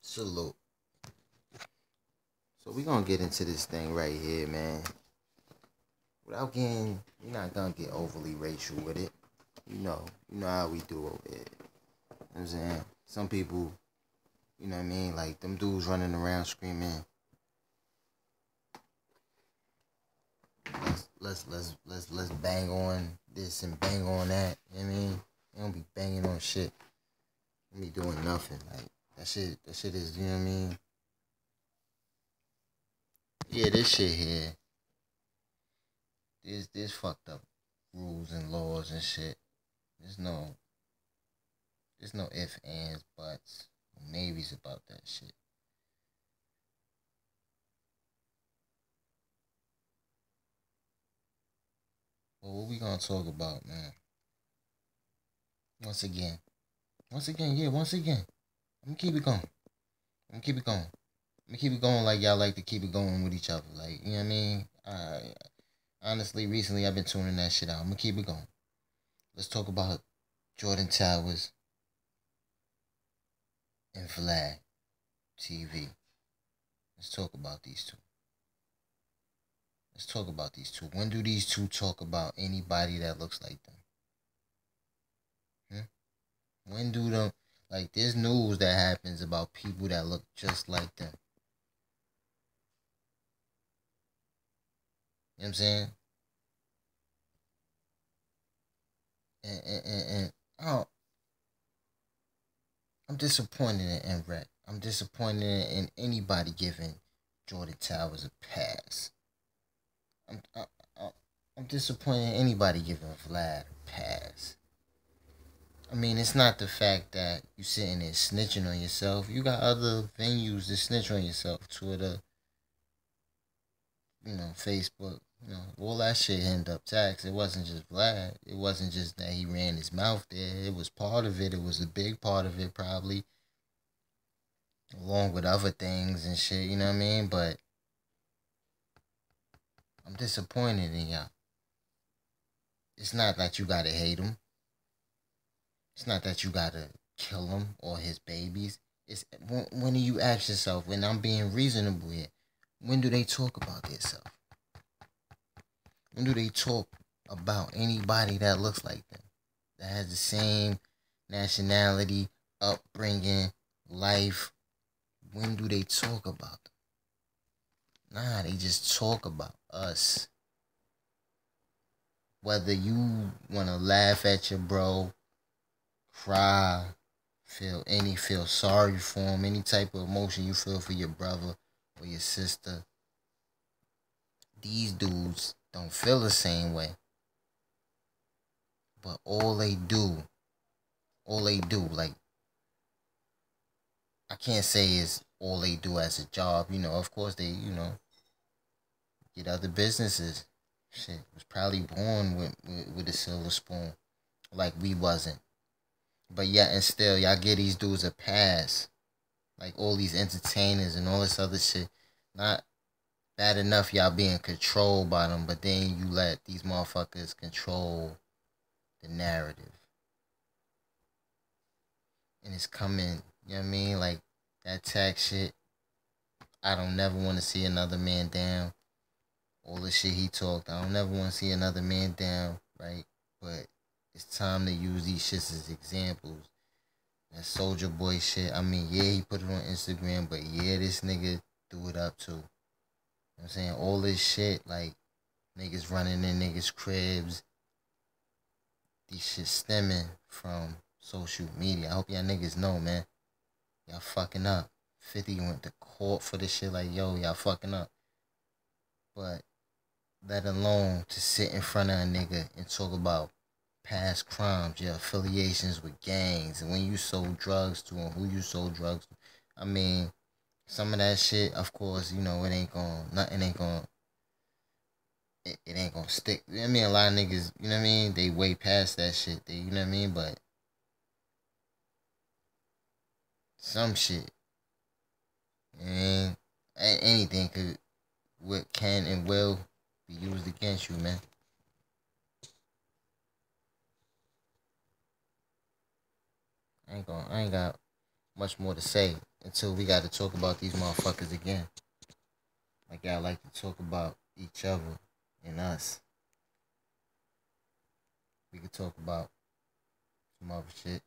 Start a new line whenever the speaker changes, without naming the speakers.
Salute. So we're gonna get into this thing right here, man. Without getting, we're not gonna get overly racial with it. You know, you know how we do over here. You know I'm saying? Some people, you know what I mean, like them dudes running around screaming. Let's let's let's let's let's bang on this and bang on that. You know what I mean? They don't be banging on shit. They be doing nothing. Like that shit that shit is, you know what I mean? Yeah, this shit here. This this fucked up rules and laws and shit. There's no there's no ifs, ands, buts, maybes about that shit. Well, what we gonna talk about, man? Once again. Once again, yeah, once again. I'm keep it going. I'm keep it going. I'm keep it going like y'all like to keep it going with each other. Like, you know what I mean? I honestly recently I've been tuning that shit out. I'm gonna keep it going. Let's talk about Jordan Towers and Vlad TV. Let's talk about these two. Let's talk about these two. When do these two talk about anybody that looks like them? Hmm? When do them like there's news that happens about people that look just like them? You know what I'm saying? And and, and, and oh I'm disappointed in Reck. I'm disappointed in anybody giving Jordan Towers a pass. I'm I, I, I'm disappointed in anybody giving Vlad a pass. I mean, it's not the fact that you sitting there snitching on yourself. You got other venues to snitch on yourself. Twitter, you know, Facebook, you know, all that shit end up tax. It wasn't just Vlad. It wasn't just that he ran his mouth there. It was part of it. It was a big part of it, probably, along with other things and shit. You know what I mean? But I'm disappointed in y'all. It's not that you gotta hate him. It's not that you gotta kill him or his babies. It's when, when do you ask yourself? When I'm being reasonable here, when do they talk about themselves? When do they talk about anybody that looks like them, that has the same nationality, upbringing, life? When do they talk about them? Nah, they just talk about us. Whether you want to laugh at your bro, cry, feel any feel sorry for him, any type of emotion you feel for your brother or your sister. These dudes don't feel the same way. But all they do, all they do, like I can't say is all they do as a job. You know, of course they, you know, get other businesses. Shit was probably born with, with with a silver spoon, like we wasn't. But yet and still, y'all give these dudes a pass, like all these entertainers and all this other shit. Not bad enough y'all being controlled by them, but then you let these motherfuckers control the narrative. And it's coming, you know what I mean? Like that tax shit. I don't never want to see another man down. All the shit he talked, I don't never want to see another man down, right? But it's time to use these shits as examples. That Soldier Boy shit, I mean, yeah, he put it on Instagram, but yeah, this nigga threw it up too. You know I'm saying? All this shit, like, niggas running in niggas' cribs. These shit stemming from social media. I hope y'all niggas know, man. Y'all fucking up. 50 went to court for this shit, like, yo, y'all fucking up. But let alone to sit in front of a nigga and talk about past crimes, your affiliations with gangs, and when you sold drugs to and who you sold drugs to. I mean, some of that shit, of course, you know, it ain't gonna, nothing ain't gonna, it, it ain't gonna stick. I mean, a lot of niggas, you know what I mean? They way past that shit. They, you know what I mean? But some shit, and anything could, what can and will be used against you, man. Ain't gonna, I ain't got much more to say until we got to talk about these motherfuckers again. Like y'all like to talk about each other and us. We could talk about some other shit.